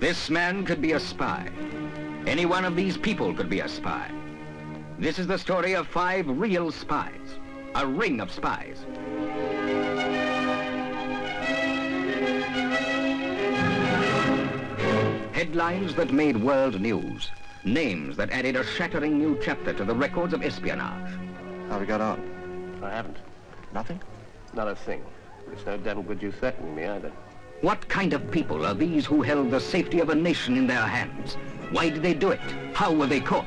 This man could be a spy. Any one of these people could be a spy. This is the story of five real spies, a ring of spies. Headlines that made world news. Names that added a shattering new chapter to the records of espionage. How have we got on? I haven't. Nothing? Not a thing. It's no damn good you threatening me either. What kind of people are these who held the safety of a nation in their hands? Why did they do it? How were they caught?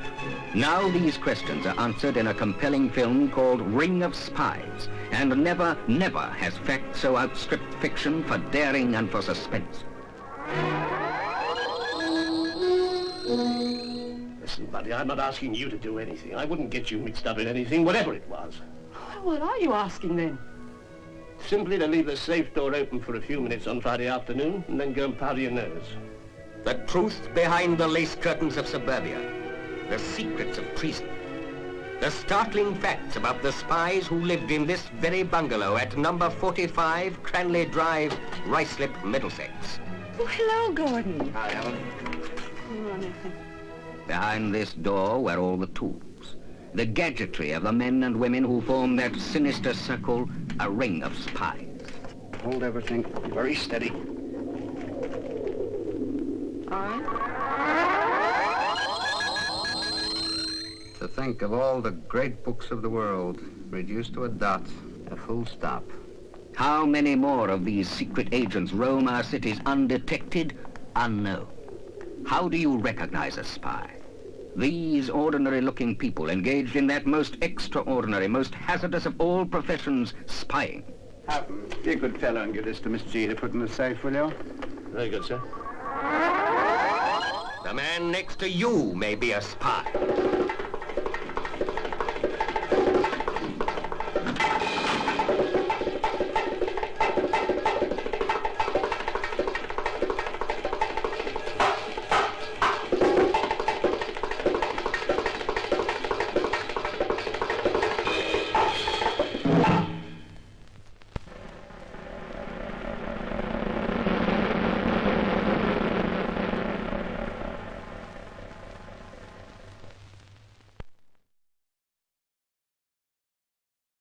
Now these questions are answered in a compelling film called Ring of Spies. And never, never has fact so outstripped fiction for daring and for suspense. Listen, buddy, I'm not asking you to do anything. I wouldn't get you mixed up in anything, whatever it was. Well, What are you asking then? Simply to leave the safe door open for a few minutes on Friday afternoon and then go and powder your nose. The truth behind the lace curtains of suburbia. The secrets of treason. The startling facts about the spies who lived in this very bungalow at number 45 Cranley Drive, Ruislip, Middlesex. Oh, hello, Gordon. Hi, Ellen. Oh, nothing. Behind this door were all the tools. The gadgetry of the men and women who formed that sinister circle, a ring of spies. Hold everything very steady. All right. To think of all the great books of the world reduced to a dot, a full stop. How many more of these secret agents roam our cities undetected, unknown? How do you recognize a spy? These ordinary-looking people engaged in that most extraordinary, most hazardous of all professions, spying. Happen. Be a good fellow and give this to Miss Gee to put in the safe, will you? Very good, sir. The man next to you may be a spy.